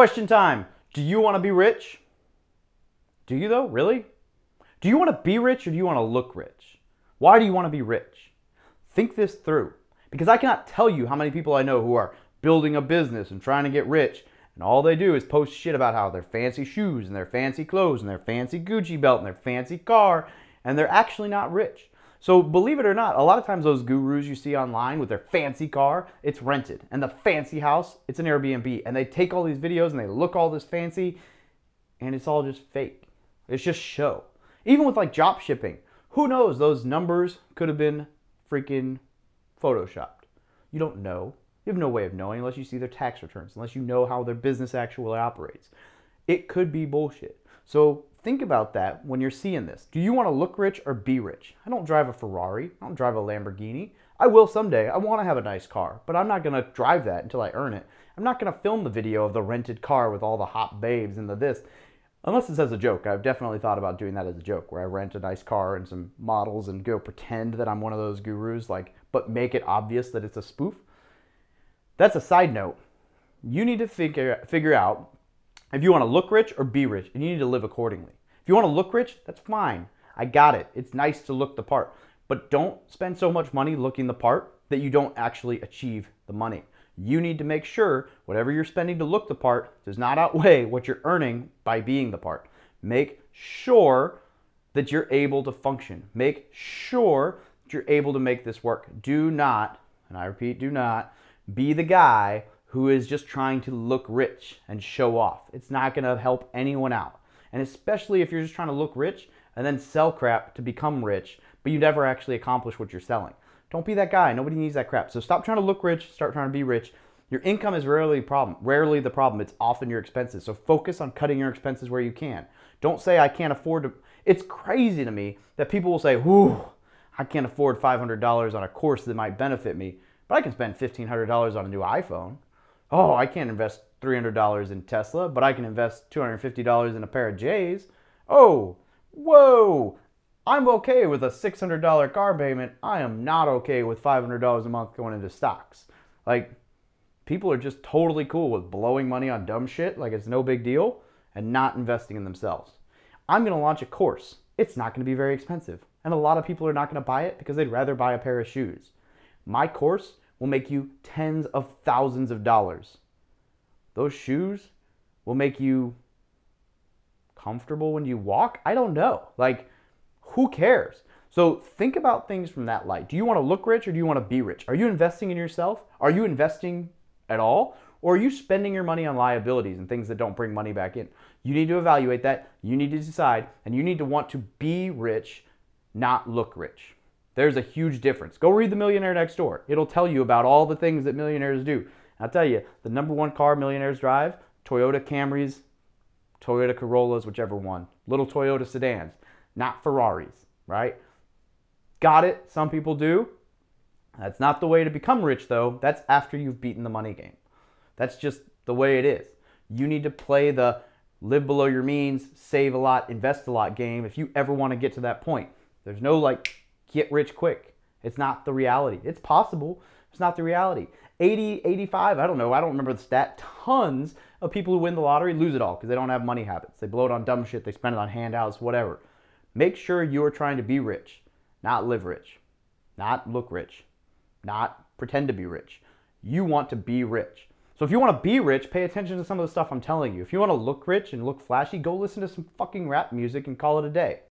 Question time. Do you want to be rich? Do you though? Really? Do you want to be rich or do you want to look rich? Why do you want to be rich? Think this through. Because I cannot tell you how many people I know who are building a business and trying to get rich, and all they do is post shit about how their fancy shoes and their fancy clothes and their fancy Gucci belt and their fancy car, and they're actually not rich. So believe it or not, a lot of times those gurus you see online with their fancy car, it's rented. And the fancy house, it's an Airbnb. And they take all these videos and they look all this fancy, and it's all just fake. It's just show. Even with like drop shipping, who knows? Those numbers could have been freaking photoshopped. You don't know. You have no way of knowing unless you see their tax returns, unless you know how their business actually operates. It could be bullshit. So think about that when you're seeing this. Do you want to look rich or be rich? I don't drive a Ferrari. I don't drive a Lamborghini. I will someday. I want to have a nice car, but I'm not going to drive that until I earn it. I'm not going to film the video of the rented car with all the hot babes and the this. Unless it's as a joke. I've definitely thought about doing that as a joke, where I rent a nice car and some models and go pretend that I'm one of those gurus, like, but make it obvious that it's a spoof. That's a side note. You need to figure figure out if you want to look rich or be rich, and you need to live accordingly. If you want to look rich, that's fine. I got it. It's nice to look the part. But don't spend so much money looking the part that you don't actually achieve the money. You need to make sure whatever you're spending to look the part does not outweigh what you're earning by being the part. Make sure that you're able to function. Make sure that you're able to make this work. Do not, and I repeat, do not be the guy who is just trying to look rich and show off. It's not going to help anyone out. And especially if you're just trying to look rich and then sell crap to become rich, but you never actually accomplish what you're selling. Don't be that guy. Nobody needs that crap. So stop trying to look rich, start trying to be rich. Your income is rarely the problem. Rarely the problem. It's often your expenses. So focus on cutting your expenses where you can. Don't say I can't afford to. It's crazy to me that people will say, "Whoo, I can't afford $500 on a course that might benefit me, but I can spend $1500 on a new iPhone." Oh, I can't invest $300 in Tesla, but I can invest $250 in a pair of J's. Oh, whoa, I'm okay with a $600 car payment. I am not okay with $500 a month going into stocks. Like, people are just totally cool with blowing money on dumb shit like it's no big deal and not investing in themselves. I'm to launch a course. It's not to be very expensive. And a lot of people are not to buy it because they'd rather buy a pair of shoes. My course will make you tens of thousands of dollars. Those shoes will make you comfortable when you walk. I don't know. Like, who cares? So think about things from that light. Do you want to look rich or do you want to be rich? Are you investing in yourself? Are you investing at all? Or are you spending your money on liabilities and things that don't bring money back in? You need to evaluate that. You need to decide. And you need to want to be rich, not look rich. There's a huge difference. Go read The Millionaire Next Door. It'll tell you about all the things that millionaires do. I'll tell you, the number one car millionaires drive Toyota Camrys, Toyota Corollas, whichever one, little Toyota sedans, not Ferraris, right? Got it? Some people do. That's not the way to become rich, though. That's after you've beaten the money game. That's just the way it is. You need to play the live below your means, save a lot, invest a lot game if you ever want to get to that point. There's no like get rich quick. It's not the reality. It's possible. It's not the reality. 80, 85, I don't know. I don't remember the stat. Tons of people who win the lottery lose it all because they don't have money habits. They blow it on dumb shit. They spend it on handouts, whatever. Make sure you're trying to be rich, not live rich, not look rich, not pretend to be rich. You want to be rich. So if you want to be rich, pay attention to some of the stuff I'm telling you. If you want to look rich and look flashy, go listen to some fucking rap music and call it a day.